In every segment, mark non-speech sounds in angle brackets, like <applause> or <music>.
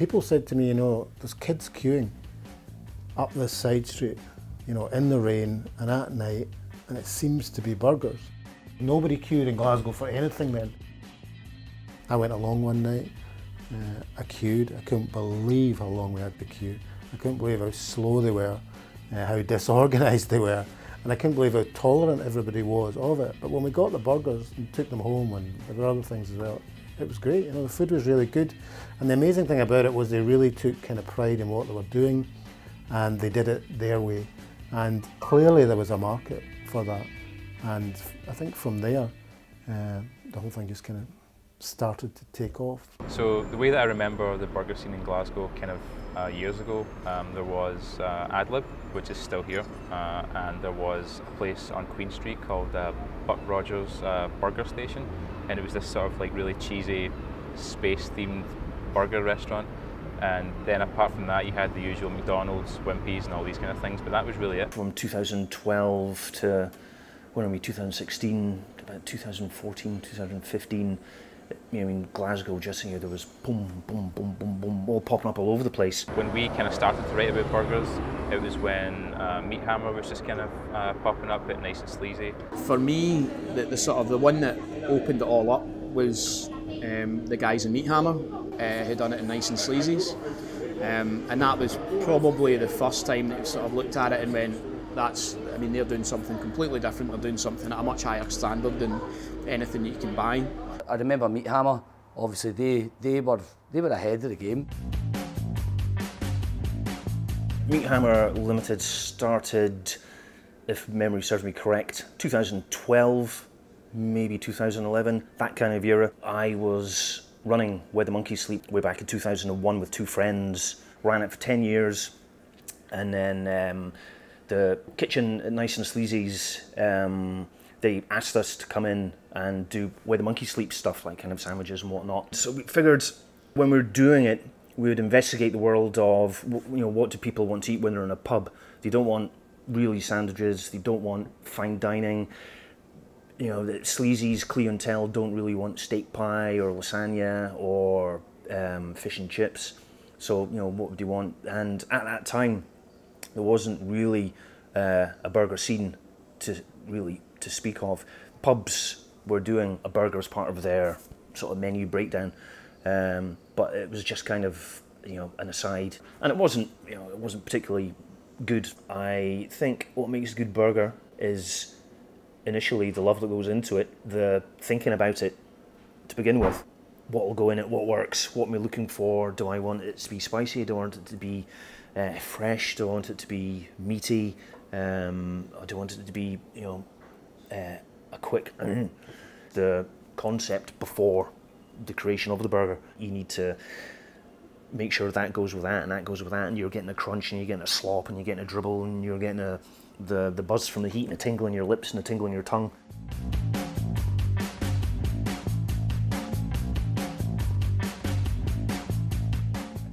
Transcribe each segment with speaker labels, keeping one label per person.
Speaker 1: people said to me, you know, there's kids queuing up this side street, you know, in the rain and at night, and it seems to be burgers. Nobody queued in Glasgow for anything then. I went along one night, uh, I queued, I couldn't believe how long we had to queue. I couldn't believe how slow they were, uh, how disorganised they were, and I couldn't believe how tolerant everybody was of it. But when we got the burgers and took them home, and there were other things as well, it was great. You know, the food was really good, and the amazing thing about it was they really took kind of pride in what they were doing, and they did it their way. And clearly there was a market for that, and I think from there, uh, the whole thing just kind of started to take off.
Speaker 2: So the way that I remember the burger scene in Glasgow kind of uh, years ago, um, there was uh, Adlib, which is still here, uh, and there was a place on Queen Street called uh, Buck Rogers uh, Burger Station, and it was this sort of like really cheesy, space-themed burger restaurant. And then apart from that, you had the usual McDonald's, Wimpy's, and all these kind of things. But that was really it.
Speaker 3: From 2012 to when are we? 2016, about 2014, 2015 you know, in Glasgow just here, there was boom, boom, boom, boom, boom, all popping up all over the place.
Speaker 2: When we kind of started to write about burgers, it was when uh, Meathammer was just kind of uh, popping up, bit nice and sleazy.
Speaker 4: For me, the, the, sort of the one that opened it all up was um, the guys in Meathammer uh, who done it in Nice and Sleazy's. Um, and that was probably the first time that we sort of looked at it and went, that's, I mean, they're doing something completely different, they're doing something at a much higher standard than anything you can buy.
Speaker 5: I remember Meathammer, obviously they, they, were, they were ahead of the game.
Speaker 3: Meathammer Limited started, if memory serves me correct, 2012, maybe 2011, that kind of era. I was running Where the Monkey Sleeps way back in 2001 with two friends, ran it for 10 years, and then um, the kitchen at Nice and Sleazy's um, they asked us to come in and do where the monkey sleep stuff, like kind of sandwiches and whatnot. So we figured when we were doing it, we would investigate the world of you know what do people want to eat when they're in a pub. They don't want really sandwiches. They don't want fine dining. You know, the sleazy's clientele don't really want steak pie or lasagna or um, fish and chips. So you know, what would they want? And at that time, there wasn't really uh, a burger scene to really to speak of. Pubs were doing a burger as part of their sort of menu breakdown, um, but it was just kind of you know an aside, and it wasn't you know it wasn't particularly good. I think what makes a good burger is initially the love that goes into it, the thinking about it to begin with. What will go in it? What works? What am I looking for? Do I want it to be spicy? Do I want it to be uh, fresh? Do I want it to be meaty? Um, I do want it to be, you know, uh, a quick the concept before the creation of the burger. You need to make sure that goes with that and that goes with that, and you're getting a crunch and you're getting a slop and you're getting a dribble and you're getting a the the buzz from the heat and a tingle in your lips and a tingle in your tongue.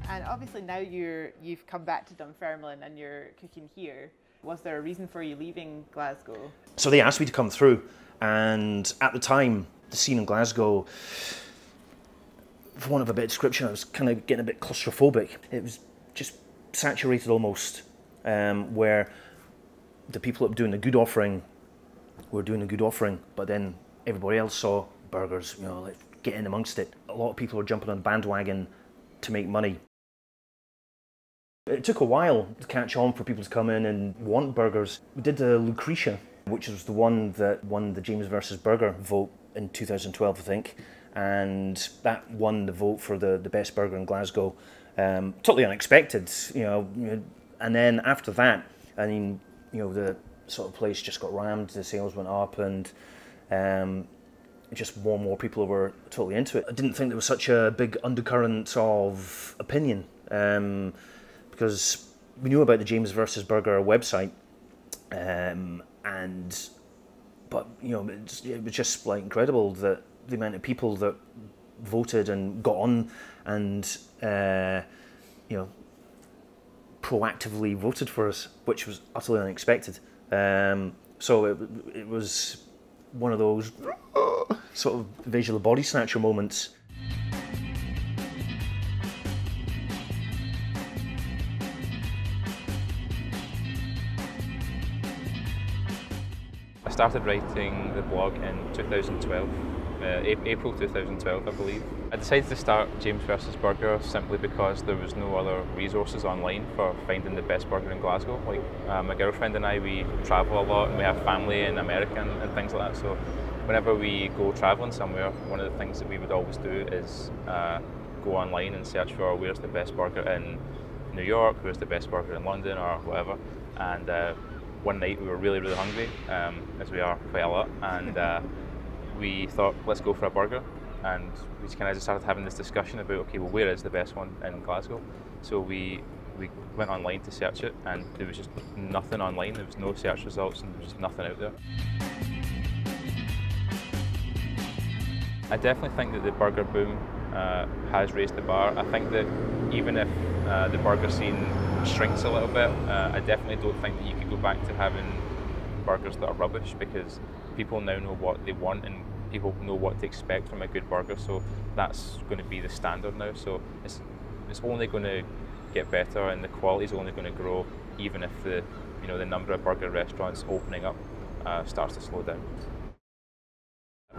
Speaker 6: And obviously now you're you've come back to Dunfermline and you're cooking here. Was there a reason for you leaving Glasgow?
Speaker 3: So they asked me to come through, and at the time, the scene in Glasgow, for want of a bit of description, I was kind of getting a bit claustrophobic. It was just saturated almost, um, where the people that were doing the good offering were doing a good offering, but then everybody else saw burgers, you know, like get in amongst it. A lot of people were jumping on the bandwagon to make money. It took a while to catch on for people to come in and want burgers. We did the Lucretia, which was the one that won the James versus Burger vote in 2012, I think, and that won the vote for the, the best burger in Glasgow. Um, totally unexpected, you know. And then after that, I mean, you know, the sort of place just got rammed. The sales went up, and um, just more and more people were totally into it. I didn't think there was such a big undercurrent of opinion. Um, because we knew about the James versus Burger website, um, and but you know it, was just like incredible that the amount of people that voted and got on and uh, you know proactively voted for us, which was utterly unexpected. Um, so it, it was one of those sort of visual body snatcher moments
Speaker 2: started writing the blog in 2012, uh, April 2012, I believe. I decided to start James versus Burger simply because there was no other resources online for finding the best burger in Glasgow. Like uh, my girlfriend and I, we travel a lot and we have family in America and, and things like that. So whenever we go traveling somewhere, one of the things that we would always do is uh, go online and search for where's the best burger in New York, where's the best burger in London or whatever. And uh, one night we were really, really hungry, um, as we are quite a lot, and <laughs> uh, we thought, let's go for a burger. And we kind of just started having this discussion about, okay, well, where is the best one in Glasgow? So we we went online to search it, and there was just nothing online. There was no search results, and there was just nothing out there. I definitely think that the burger boom uh, has raised the bar. I think that even if uh, the burger scene shrinks a little bit, uh, I definitely don't think that you could go back to having burgers that are rubbish because people now know what they want and people know what to expect from a good burger. So that's going to be the standard now. So it's it's only going to get better and the quality is only going to grow even if the you know the number of burger restaurants opening up uh, starts to slow down.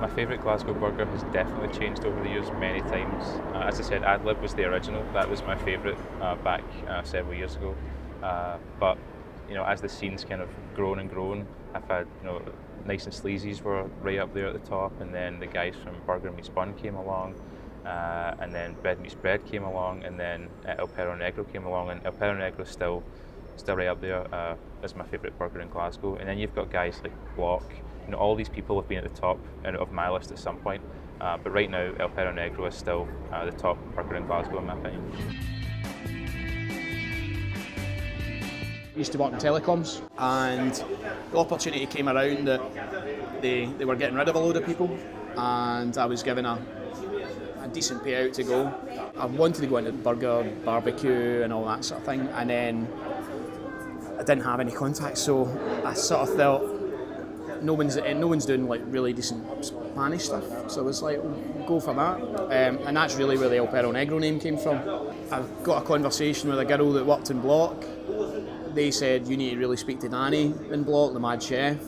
Speaker 2: My favourite Glasgow burger has definitely changed over the years many times. Uh, as I said, Adlib was the original. That was my favourite uh, back uh, several years ago. Uh, but you know, as the scene's kind of grown and grown, I've had you know, Nice and Sleazy's were right up there at the top, and then the guys from Burger Meats Bun came along, uh, and then Bread Meats Bread came along, and then uh, El Perro Negro came along, and El Perro Negro is still still right up there as my favourite burger in Glasgow. And then you've got guys like Block. You know, all these people have been at the top of my list at some point. Uh, but right now, El Perro Negro is still uh, the top burger in Glasgow, in my opinion.
Speaker 4: used to work in telecoms, and the opportunity came around that they, they were getting rid of a load of people, and I was given a, a decent payout to go. I wanted to go into burger, barbecue, and all that sort of thing, and then I didn't have any contacts, so I sort of felt no one's no one's doing like really decent Spanish stuff. So I was like, go for that, um, and that's really where the El Perro Negro name came from. I got a conversation with a girl that worked in Block, they said you need to really speak to Danny in Block, the mad chef.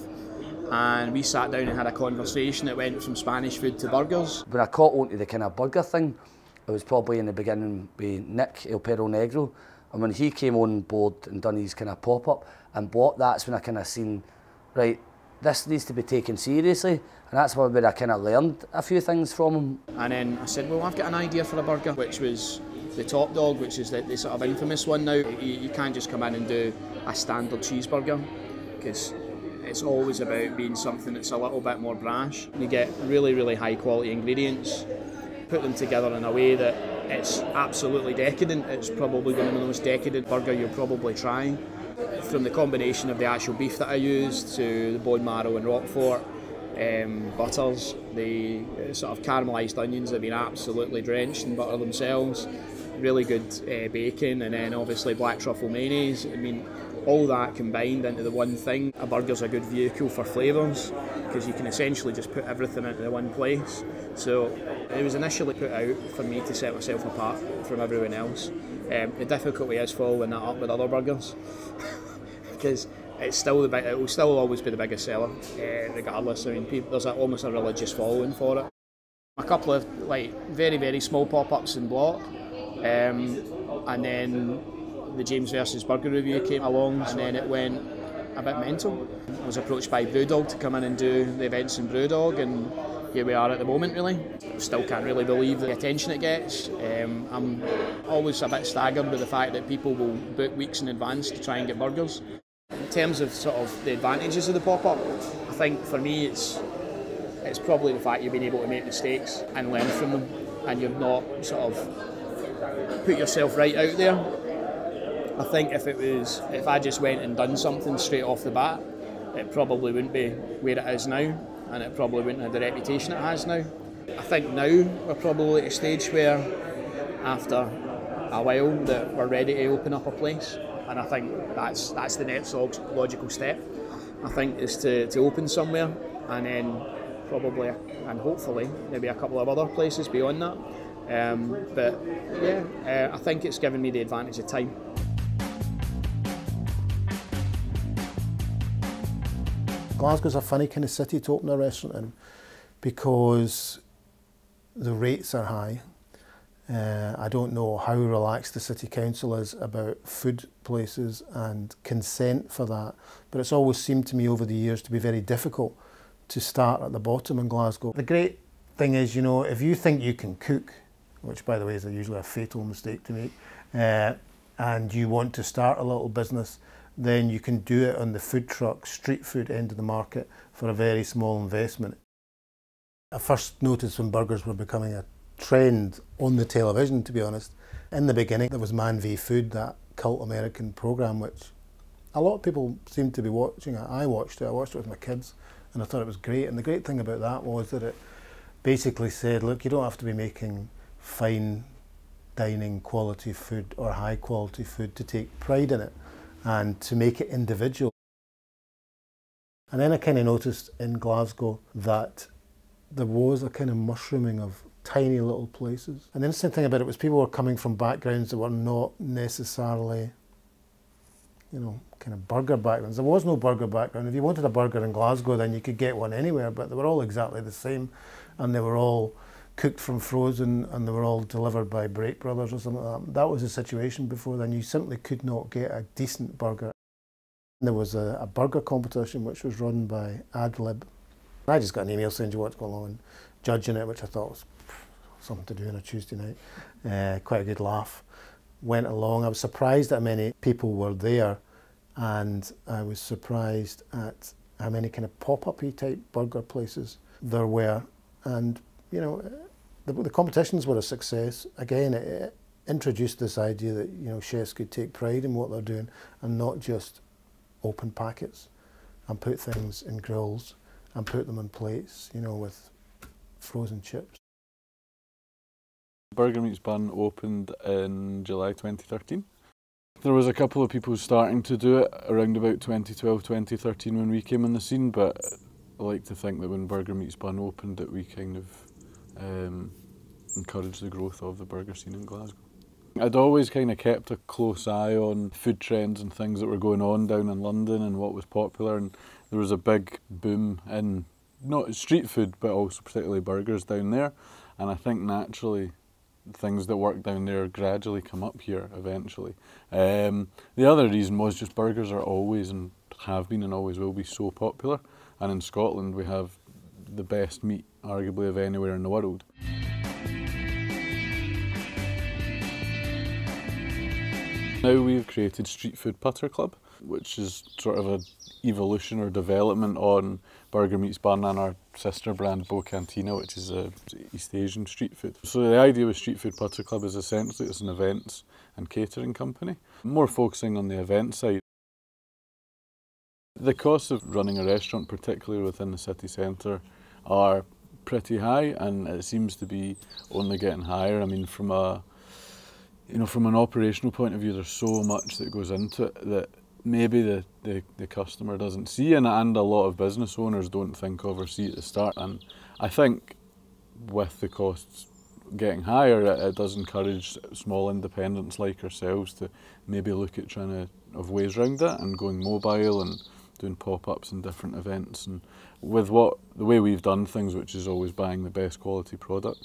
Speaker 4: And we sat down and had a conversation that went from Spanish food to burgers.
Speaker 5: When I caught on to the kind of burger thing, it was probably in the beginning with Nick El Perro Negro. And when he came on board and done his kind of pop up and Block, that's when I kind of seen, right, this needs to be taken seriously. And that's where I kind of learned a few things from him.
Speaker 4: And then I said, well, I've got an idea for a burger, which was the top dog, which is the, the sort of infamous one now. You, you can't just come in and do a standard cheeseburger because it's always about being something that's a little bit more brash. You get really, really high quality ingredients, put them together in a way that it's absolutely decadent. It's probably one of the most decadent burger you'll probably try. From the combination of the actual beef that I used to the bone marrow and Roquefort, um, butters, the sort of caramelised onions that have been absolutely drenched in butter themselves really good uh, bacon, and then obviously black truffle mayonnaise. I mean, all that combined into the one thing. A burger's a good vehicle for flavours because you can essentially just put everything into one place. So it was initially put out for me to set myself apart from everyone else. Um, the difficulty is following that up with other burgers <laughs> because it's still the big, it will still always be the biggest seller, uh, regardless. I mean, people, there's a, almost a religious following for it. A couple of like very very small pop-ups in block um, and then the James versus Burger review came along, and then it went a bit mental. I was approached by Brewdog to come in and do the events in Brewdog, and here we are at the moment, really. Still can't really believe the attention it gets. Um, I'm always a bit staggered with the fact that people will book weeks in advance to try and get burgers. In terms of sort of the advantages of the pop-up, I think for me it's it's probably the fact you've been able to make mistakes and learn from them, and you've not sort of put yourself right out there. I think if it was, if I just went and done something straight off the bat, it probably wouldn't be where it is now, and it probably wouldn't have the reputation it has now. I think now we're probably at a stage where, after a while, that we're ready to open up a place, and I think that's that's the next logical step. I think is to, to open somewhere, and then probably and hopefully maybe a couple of other places beyond that. Um, but yeah, uh, I think it's given me the advantage of time.
Speaker 1: Glasgow's a funny kind of city to open a restaurant in because the rates are high. Uh, I don't know how relaxed the city council is about food places and consent for that, but it's always seemed to me over the years to be very difficult to start at the bottom in Glasgow. The great thing is, you know, if you think you can cook, which by the way is usually a fatal mistake to make, uh, and you want to start a little business, then you can do it on the food truck, street food end of the market for a very small investment. I first noticed when burgers were becoming a trend on the television, to be honest. In the beginning, there was Man v Food, that cult American program, which a lot of people seemed to be watching. I watched it. I watched it with my kids, and I thought it was great. And the great thing about that was that it basically said, look, you don't have to be making fine dining quality food or high quality food to take pride in it and to make it individual. And then I kind of noticed in Glasgow that there was a kind of mushrooming of tiny little places. And the interesting thing about it was people were coming from backgrounds that were not necessarily, you know, kind of burger backgrounds. There was no burger background. If you wanted a burger in Glasgow, then you could get one anywhere, but they were all exactly the same. And they were all cooked from frozen and they were all delivered by Brake Brothers or something like that. That was the situation before then. You simply could not get a decent burger. There was a, a burger competition which was run by AdLib. I just got an email saying, do you want to go along and judging it, which I thought was something to do on a Tuesday night. Uh, quite a good laugh. Went along. I was surprised how many people were there, and I was surprised at how many kind of pop-up type burger places there were. And you know, the, the competitions were a success. Again, it, it introduced this idea that you know chefs could take pride in what they're doing and not just open packets and put things in grills and put them on plates, you know, with frozen chips.
Speaker 7: Burger Meats Bun opened in July 2013. There was a couple of people starting to do it around about 2012, 2013 when we came on the scene, but I like to think that when Burger Meats Bun opened that we kind of um, encouraged the growth of the burger scene in Glasgow. I'd always kind of kept a close eye on food trends and things that were going on down in London and what was popular and there was a big boom in not street food but also particularly burgers down there and I think naturally things that work down there gradually come up here eventually. Um, the other reason was just burgers are always and have been and always will be so popular and in Scotland we have the best meat arguably of anywhere in the world. Now we've created Street Food Putter Club, which is sort of an evolution or development on Burger Meats Bun and our sister brand Bo Cantina, which is a East Asian street food. So the idea with Street Food Putter Club is essentially it's an events and catering company, more focusing on the event side. The costs of running a restaurant, particularly within the city centre, are pretty high and it seems to be only getting higher. I mean, from a you know, from an operational point of view, there's so much that goes into it that maybe the, the, the customer doesn't see and, and a lot of business owners don't think of or see at the start. And I think with the costs getting higher, it, it does encourage small independents like ourselves to maybe look at trying to of ways around it and going mobile and doing pop-ups and different events and with what the way we've done things which is always buying the best quality product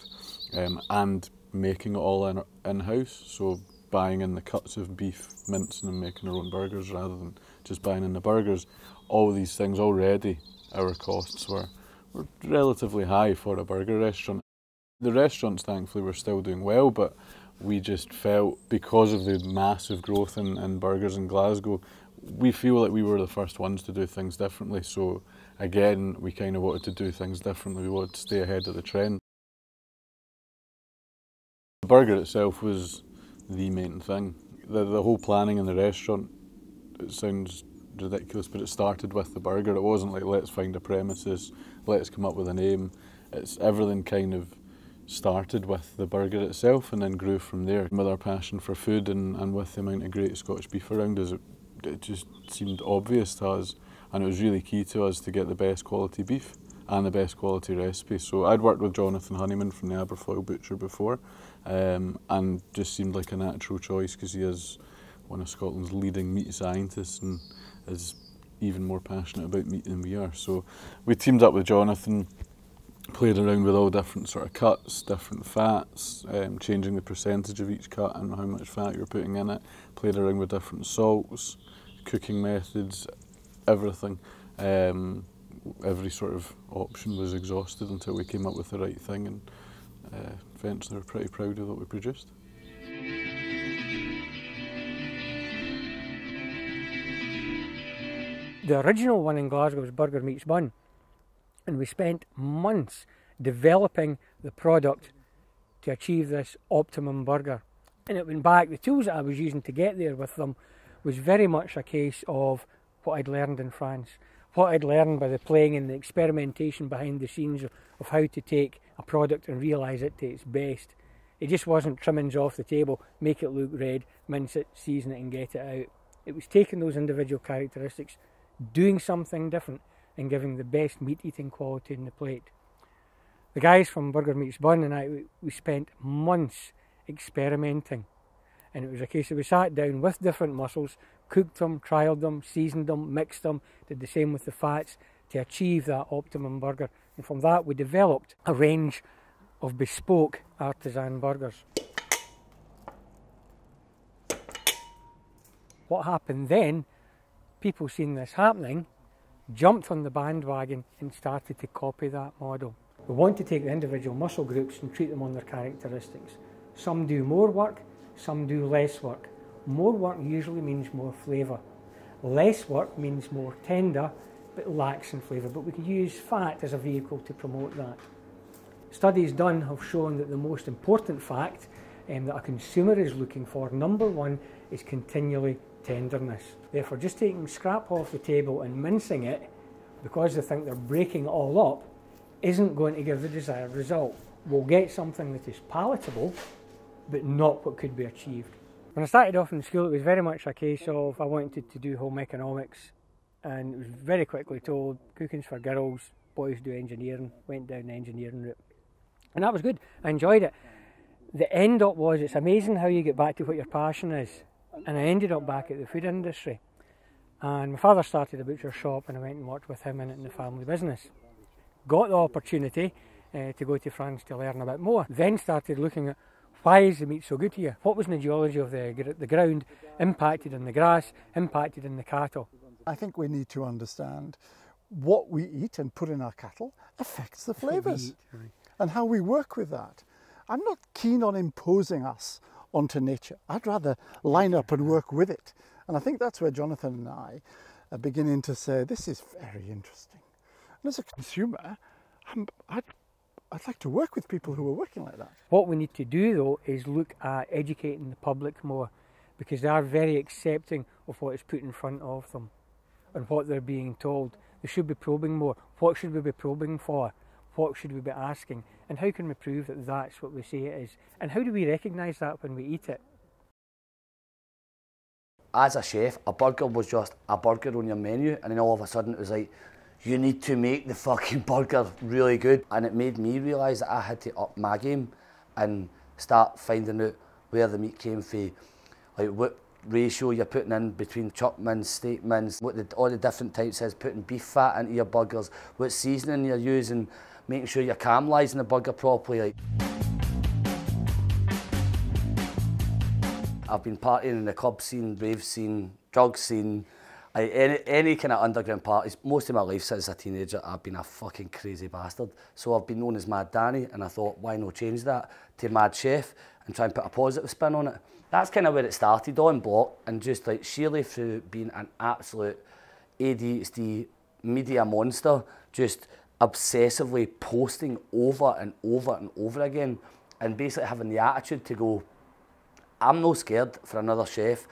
Speaker 7: um, and making it all in, in-house. So buying in the cuts of beef mincing and making our own burgers rather than just buying in the burgers. All these things already our costs were, were relatively high for a burger restaurant. The restaurants thankfully were still doing well but we just felt because of the massive growth in, in burgers in Glasgow we feel like we were the first ones to do things differently. So again, we kind of wanted to do things differently. We wanted to stay ahead of the trend. The burger itself was the main thing. The, the whole planning in the restaurant, it sounds ridiculous, but it started with the burger. It wasn't like, let's find a premises, let's come up with a name. It's everything kind of started with the burger itself and then grew from there. With our passion for food and, and with the amount of great Scottish beef around us, it it just seemed obvious to us and it was really key to us to get the best quality beef and the best quality recipe. So I'd worked with Jonathan Honeyman from the Aberfoyle Butcher before um, and just seemed like a natural choice because he is one of Scotland's leading meat scientists and is even more passionate about meat than we are. So we teamed up with Jonathan played around with all different sort of cuts, different fats, um, changing the percentage of each cut and how much fat you're putting in it, played around with different salts, cooking methods, everything. Um, every sort of option was exhausted until we came up with the right thing and uh, eventually we're pretty proud of what we produced.
Speaker 8: The original one in Glasgow was Burger Meats Bun, and we spent months developing the product to achieve this optimum burger. And it went back, the tools that I was using to get there with them was very much a case of what I'd learned in France, what I'd learned by the playing and the experimentation behind the scenes of, of how to take a product and realise it to its best. It just wasn't trimmings off the table, make it look red, mince it, season it, and get it out. It was taking those individual characteristics, doing something different, and giving the best meat eating quality in the plate. The guys from Burger Meats Bun and I, we, spent months experimenting. And it was a case of we sat down with different muscles, cooked them, trialed them, seasoned them, mixed them, did the same with the fats to achieve that optimum burger. And from that, we developed a range of bespoke artisan burgers. What happened then, people seeing this happening, jumped on the bandwagon and started to copy that model. We want to take the individual muscle groups and treat them on their characteristics. Some do more work, some do less work. More work usually means more flavour. Less work means more tender but lacks in flavour. But we can use fat as a vehicle to promote that. Studies done have shown that the most important fact um, that a consumer is looking for, number one, is continually tenderness. Therefore, just taking scrap off the table and mincing it because they think they're breaking it all up isn't going to give the desired result. We'll get something that is palatable, but not what could be achieved. When I started off in school, it was very much a case of I wanted to do home economics, and it was very quickly told cooking's for girls, boys do engineering. Went down the engineering route, and that was good. I enjoyed it. The end up was it's amazing how you get back to what your passion is, and I ended up back at the food industry. And my father started a butcher shop, and I went and worked with him in it in the family business. Got the opportunity uh, to go to France to learn a bit more. Then started looking at why is the meat so good here? What was the geology of the, the ground impacted in the grass, impacted in the cattle?
Speaker 9: I think we need to understand what we eat and put in our cattle affects the flavours right. and how we work with that. I'm not keen on imposing us onto nature. I'd rather line up and work with it. And I think that's where Jonathan and I are beginning to say this is very interesting. And as a consumer, I'm, I'd I'd like to work with people who are working like that.
Speaker 8: What we need to do though is look at educating the public more because they are very accepting of what is put in front of them and what they're being told. They should be probing more. What should we be probing for? What should we be asking? And how can we prove that that's what we say it is? And how do we recognise that when we eat it?
Speaker 5: As a chef, a burger was just a burger on your menu, and then all of a sudden it was like, you need to make the fucking <laughs> burger really good. And it made me realise that I had to up my game and start finding out where the meat came from, like what ratio you're putting in between chuck mince, steak mince, what the, all the different types is, putting beef fat into your burgers, what seasoning you're using, making sure you're caramelising the burger properly. Like. I've been partying in the club scene, rave scene, drug scene, I, any, any kind of underground parties, most of my life since a teenager, I've been a fucking crazy bastard. So I've been known as Mad Danny, and I thought, why not change that to Mad Chef and try and put a positive spin on it. That's kind of where it started on block, and just like sheerly through being an absolute ADHD media monster, just obsessively posting over and over and over again, and basically having the attitude to go, I'm no scared for another chef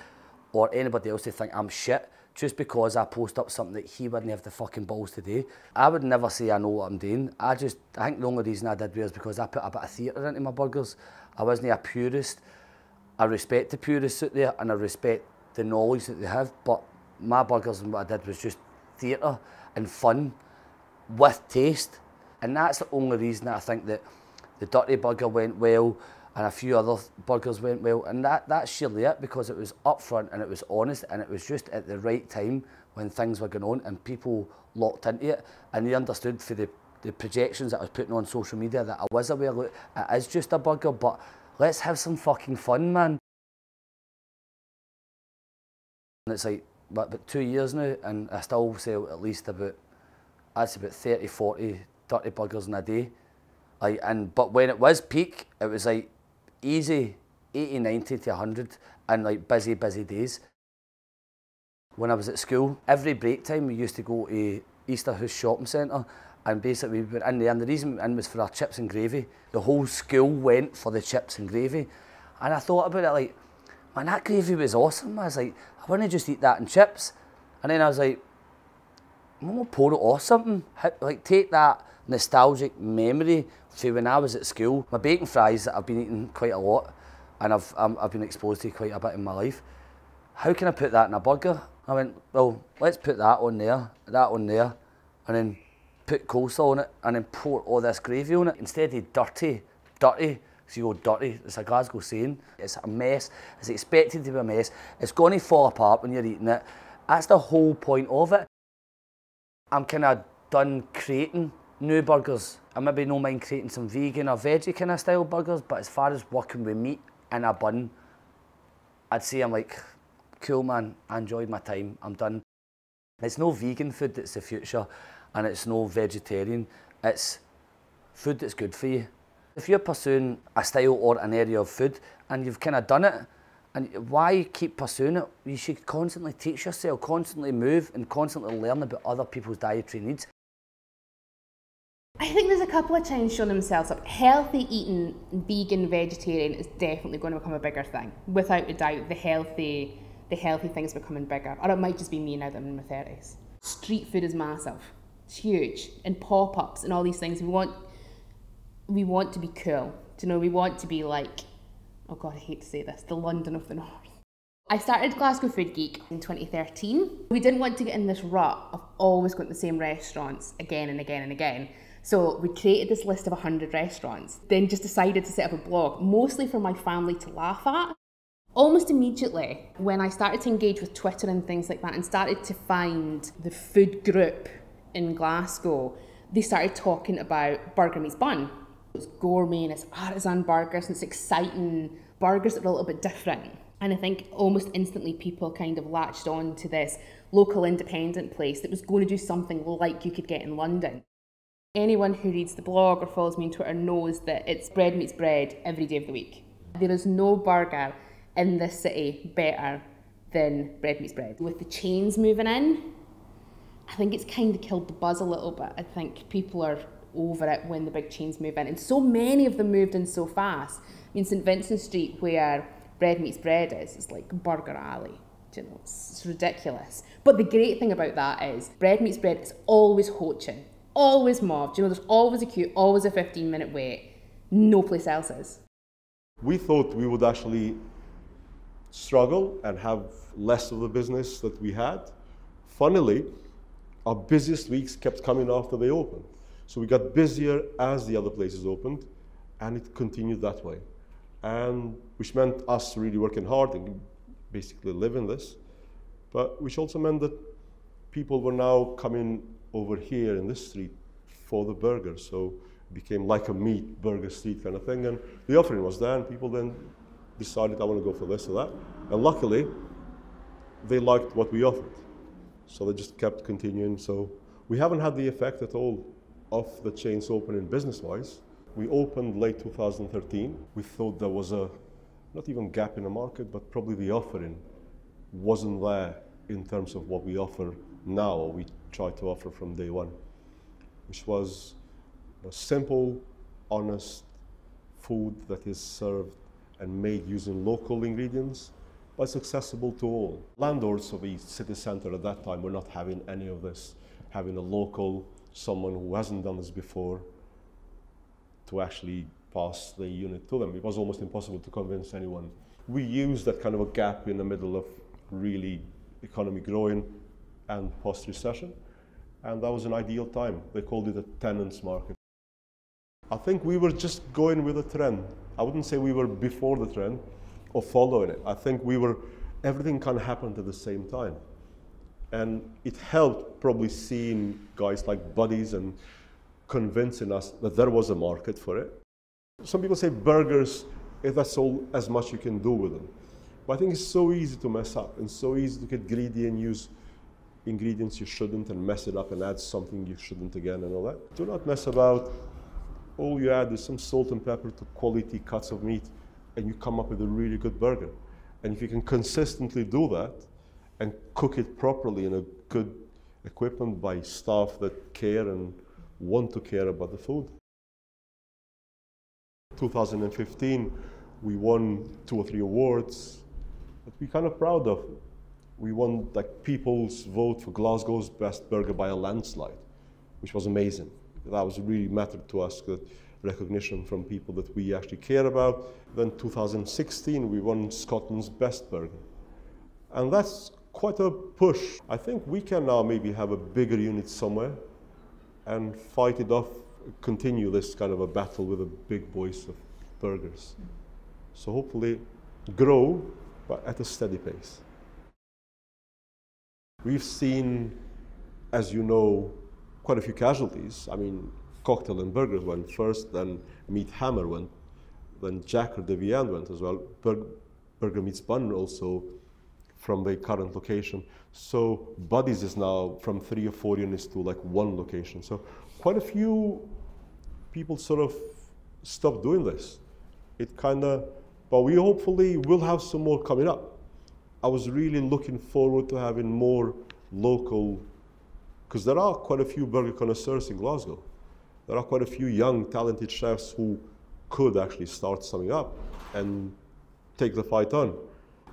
Speaker 5: or anybody else to think I'm shit just because I post up something that he wouldn't have the fucking balls to do. I would never say I know what I'm doing. I just, I think the only reason I did was because I put a bit of theatre into my burgers. I wasn't a purist. I respect the purists out there and I respect the knowledge that they have, but my burgers and what I did was just theatre and fun with taste. And that's the only reason that I think that the Dirty Burger went well, and a few other burgers went well. And that, that's surely it because it was upfront and it was honest and it was just at the right time when things were going on and people locked into it and they understood for the, the projections that I was putting on social media that I was aware, look, it is just a burger, but let's have some fucking fun, man. And it's like, what, about two years now, and I still sell at least about, that's about 30, 40, 30 burgers in a day. Like, and, but when it was peak, it was like easy 80, 90 to 100 and like busy, busy days. When I was at school, every break time we used to go to Easterhouse Shopping Centre and basically we were in there and the reason we were in was for our chips and gravy. The whole school went for the chips and gravy. And I thought about it like, man, that gravy was awesome. I was like, I want to just eat that and chips. And then I was like, Pour it off something. Like, take that nostalgic memory to when I was at school. My bacon fries that I've been eating quite a lot and I've, um, I've been exposed to quite a bit in my life. How can I put that in a burger? I went, well, let's put that on there, that on there, and then put coleslaw on it, and then pour all this gravy on it. Instead of dirty, dirty, so you go dirty, it's a Glasgow saying. It's a mess, it's expected to be a mess. It's going to fall apart when you're eating it. That's the whole point of it. I'm kind of done creating new burgers. I maybe no mind creating some vegan or veggie kind of style burgers, but as far as working with meat in a bun, I'd say I'm like, cool man, I enjoyed my time, I'm done. It's no vegan food that's the future, and it's no vegetarian. It's food that's good for you. If you're pursuing a style or an area of food, and you've kind of done it, and why you keep pursuing it? You should constantly teach yourself, constantly move, and constantly learn about other people's dietary needs.
Speaker 10: I think there's a couple of trends showing themselves up. Healthy eating, vegan, vegetarian is definitely going to become a bigger thing. Without a doubt, the healthy, the healthy things becoming bigger. Or it might just be me now that I'm in my thirties. Street food is massive. It's huge. And pop-ups and all these things. We want we want to be cool. Do you know, we want to be like oh god, I hate to say this, the London of the North. I started Glasgow Food Geek in 2013. We didn't want to get in this rut of always going to the same restaurants again and again and again. So we created this list of 100 restaurants, then just decided to set up a blog, mostly for my family to laugh at. Almost immediately, when I started to engage with Twitter and things like that and started to find the food group in Glasgow, they started talking about burger meats bun. It's gourmet and it's artisan burgers and it's exciting burgers that are a little bit different. And I think almost instantly people kind of latched on to this local independent place that was going to do something like you could get in London. Anyone who reads the blog or follows me on Twitter knows that it's bread meats bread every day of the week. There is no burger in this city better than bread meats bread. With the chains moving in, I think it's kind of killed the buzz a little bit. I think people are over it when the big chains move in. And so many of them moved in so fast. I mean, St Vincent Street, where bread meats bread is, is like Burger Alley. You know, it's, it's ridiculous. But the great thing about that is bread meats bread is always hoaching always mobbed. You know, there's always a queue, always a 15 minute wait. No place else is.
Speaker 11: We thought we would actually struggle and have less of the business that we had. Funnily, our busiest weeks kept coming after they opened. So we got busier as the other places opened, and it continued that way. And which meant us really working hard and basically living this, but which also meant that people were now coming over here in this street for the burger. So it became like a meat burger street kind of thing. And the offering was there, and people then decided, I want to go for this or that. And luckily, they liked what we offered. So they just kept continuing. So we haven't had the effect at all of the chains opening business wise. We opened late 2013. We thought there was a not even gap in the market, but probably the offering wasn't there in terms of what we offer now, or we try to offer from day one, which was a simple, honest food that is served and made using local ingredients, but it's accessible to all. Landlords of the city centre at that time were not having any of this, having a local, someone who hasn't done this before, to actually pass the unit to them. It was almost impossible to convince anyone. We used that kind of a gap in the middle of really economy growing and post-recession and that was an ideal time. They called it a tenants market. I think we were just going with the trend. I wouldn't say we were before the trend or following it. I think we were, everything kind of happened at the same time. And it helped probably seeing guys like Buddies and convincing us that there was a market for it. Some people say burgers, if that's all as much you can do with them. But I think it's so easy to mess up and so easy to get greedy and use ingredients you shouldn't and mess it up and add something you shouldn't again and all that. Do not mess about. All you add is some salt and pepper to quality cuts of meat and you come up with a really good burger. And if you can consistently do that and cook it properly in a good equipment by staff that care and want to care about the food. 2015, we won two or three awards that we're kind of proud of. We won like people's vote for Glasgow's best burger by a landslide, which was amazing. That was really mattered to us, that recognition from people that we actually care about. Then 2016, we won Scotland's best burger. And that's quite a push. I think we can now maybe have a bigger unit somewhere and fight it off, continue this kind of a battle with the big boys of burgers. So hopefully grow, but at a steady pace. We've seen, as you know, quite a few casualties. I mean, cocktail and burgers went first, then Meathammer went, then Jack or de Viand went as well. Bur- burger Meats Bun also from the current location. So bodies is now from three or four units to like one location. So quite a few people sort of stopped doing this. It kind of, but we hopefully will have some more coming up. I was really looking forward to having more local, because there are quite a few burger connoisseurs in Glasgow. There are quite a few young, talented chefs who could actually start something up and take the fight on.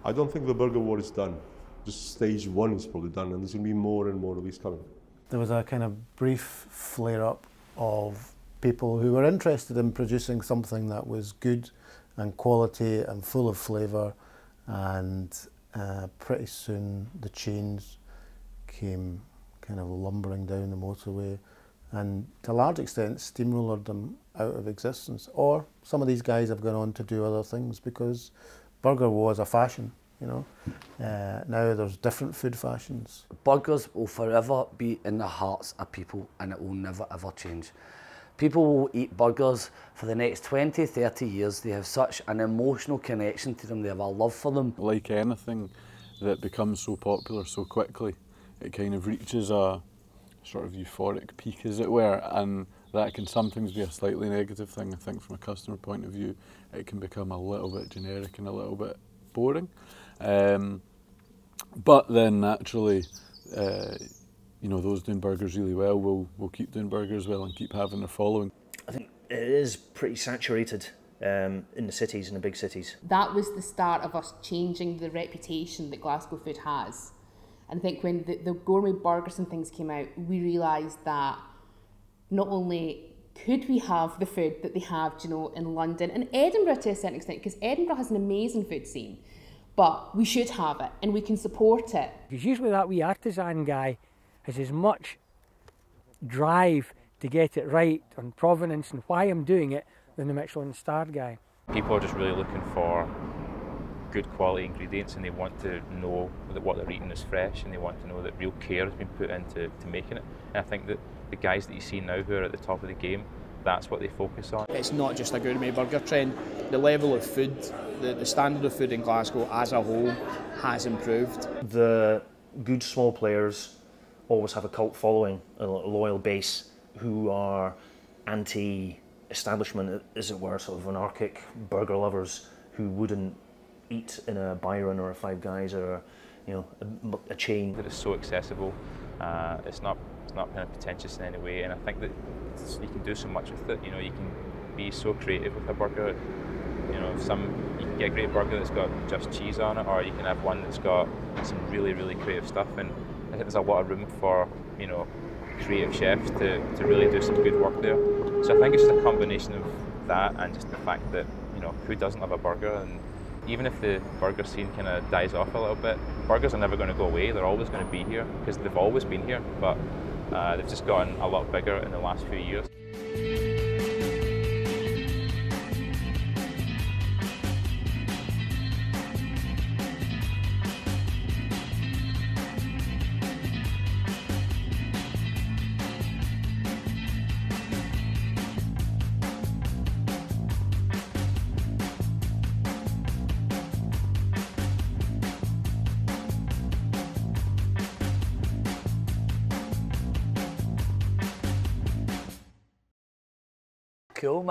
Speaker 11: I don't think the burger war is done. Just stage one is probably done, and there's going to be more and more of these coming.
Speaker 1: There was a kind of brief flare up of people who were interested in producing something that was good and quality and full of flavour, and uh, pretty soon the chains came kind of lumbering down the motorway and to a large extent steamrollered them out of existence. Or some of these guys have gone on to do other things because burger was a fashion, you know. Uh, now there's different food fashions.
Speaker 5: Burgers will forever be in the hearts of people and it will never ever change. People will eat burgers for the next 20, 30 years. They have such an emotional connection to them, they have a love for them.
Speaker 7: Like anything that becomes so popular so quickly, it kind of reaches a sort of euphoric peak, as it were, and that can sometimes be a slightly negative thing. I think from a customer point of view, it can become a little bit generic and a little bit boring. Um, but then naturally, uh, you know, those doing burgers really well will will keep doing burgers well and keep having their following.
Speaker 3: I think it is pretty saturated um, in the cities, in the big cities.
Speaker 10: That was the start of us changing the reputation that Glasgow food has. And I think when the, the gourmet burgers and things came out, we realised that not only could we have the food that they have, you know, in London and Edinburgh to a certain extent, because Edinburgh has an amazing food scene, but we should have it and we can support it.
Speaker 8: Because usually that wee artisan guy has as much drive to get it right on provenance and why I'm doing it than the Michelin star guy.
Speaker 2: People are just really looking for good quality ingredients and they want to know that what they're eating is fresh and they want to know that real care has been put into to making it. And I think that the guys that you see now who are at the top of the game, that's what they focus on.
Speaker 4: It's not just a gourmet burger trend. The level of food, the, the standard of food in Glasgow as a whole has improved.
Speaker 3: The good small players always have a cult following, a loyal base who are anti-establishment, as it were, sort of anarchic burger lovers who wouldn't eat in a Byron or a Five Guys or a, you know a, a chain.
Speaker 2: That is so accessible. Uh, it's not it's not kind of pretentious in any way, and I think that you can do so much with it. You know, you can be so creative with a burger. You know, some you can get a great burger that's got just cheese on it, or you can have one that's got some really really creative stuff. And I think there's a lot of room for you know creative chefs to, to really do some good work there. So I think it's just a combination of that and just the fact that you know who doesn't love a burger and even if the burger scene kind of dies off a little bit, burgers are never going to go away. They're always going to be here because they've always been here, but uh, they've just gotten a lot bigger in the last few years.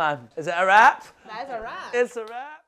Speaker 12: Man. Is it a wrap?
Speaker 13: That is a wrap.
Speaker 12: It's a wrap.